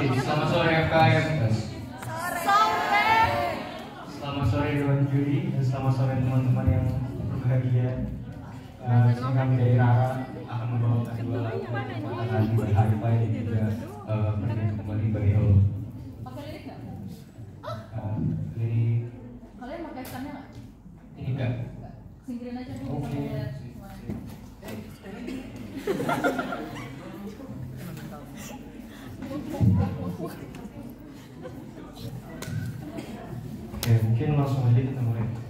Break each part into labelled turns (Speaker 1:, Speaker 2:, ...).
Speaker 1: Selamat sore FKM.
Speaker 2: Sore.
Speaker 1: Selamat sore Dewan Juri dan selamat sore teman-teman yang berbahagia. Uh, kami dari Rara akan membawakan dua lagu tentang di Hi-Fi dan juga uh, bernyanyi kembali
Speaker 2: nggak?
Speaker 1: Uh, lirik
Speaker 2: Kalian pakai skannya nggak?
Speaker 1: ini enggak?
Speaker 2: Nggak. Singkirin aja dulu.
Speaker 1: Oke.
Speaker 2: semuanya.
Speaker 1: Oke, mungkin langsung aja kita mulai.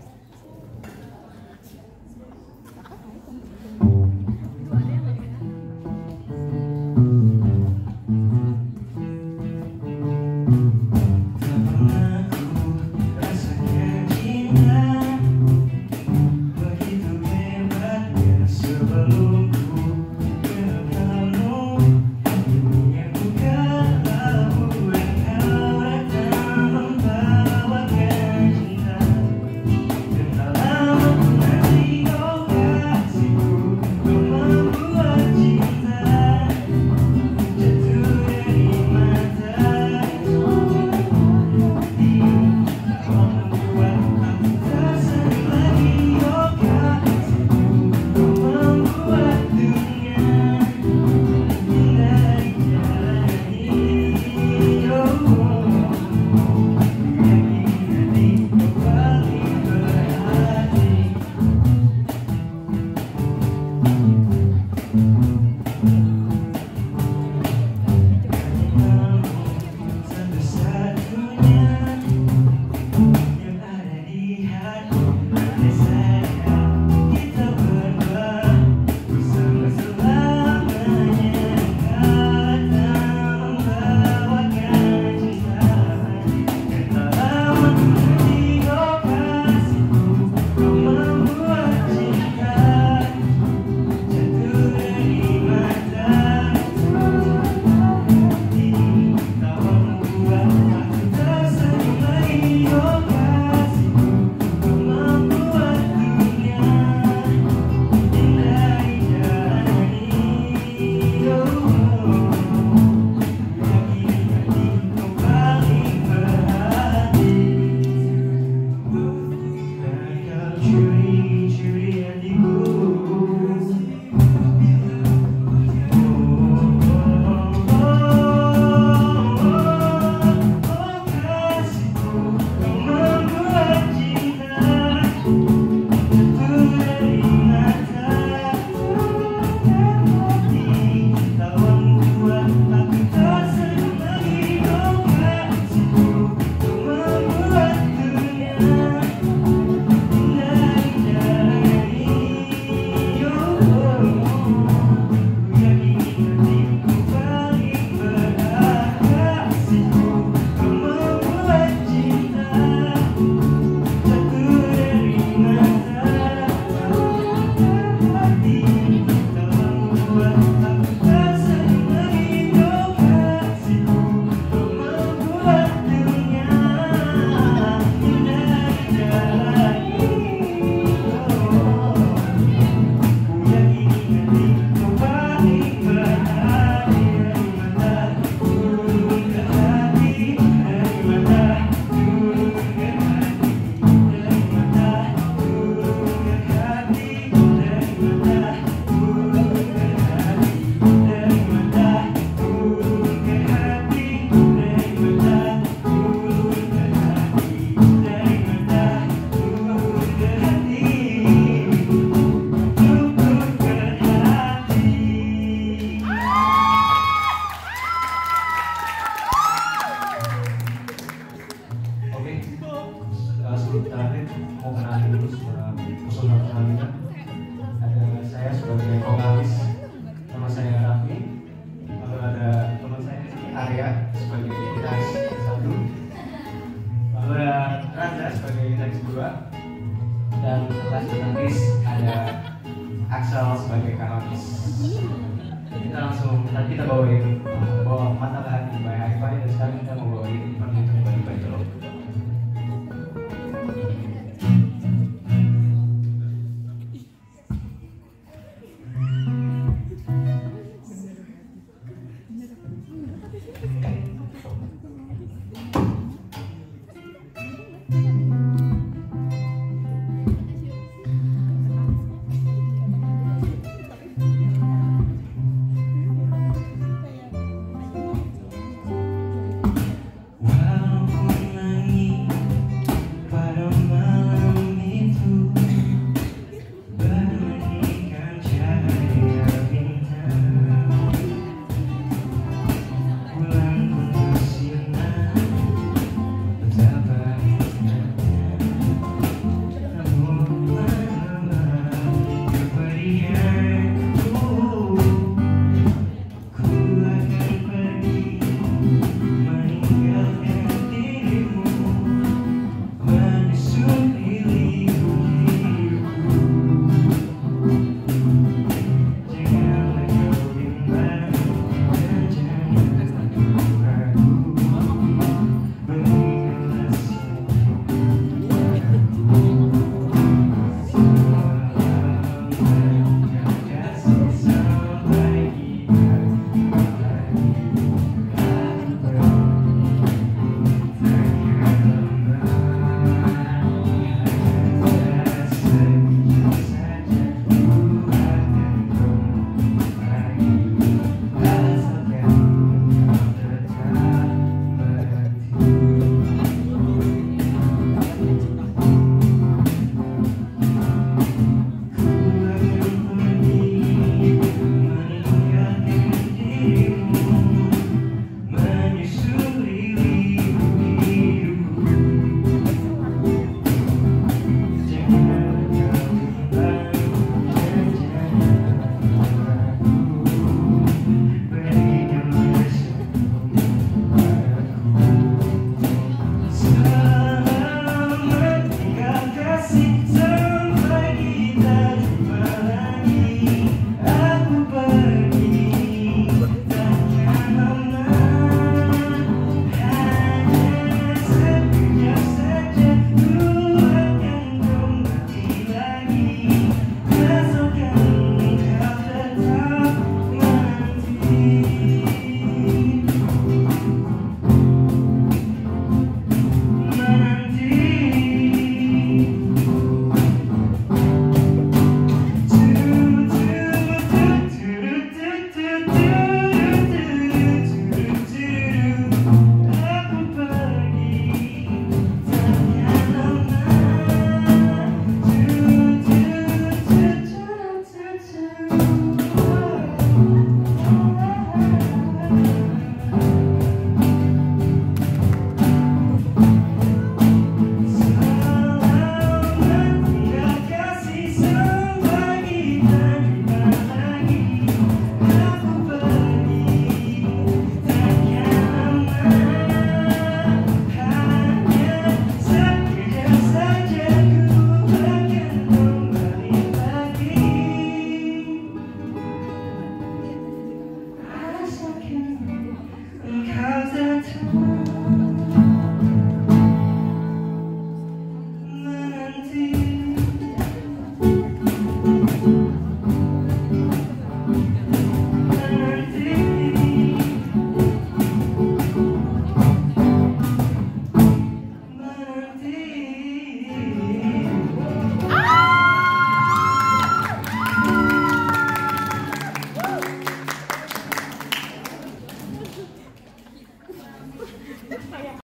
Speaker 1: Kita bawain uh, bawa mata ke hati by Hi-Fi dan sekarang kita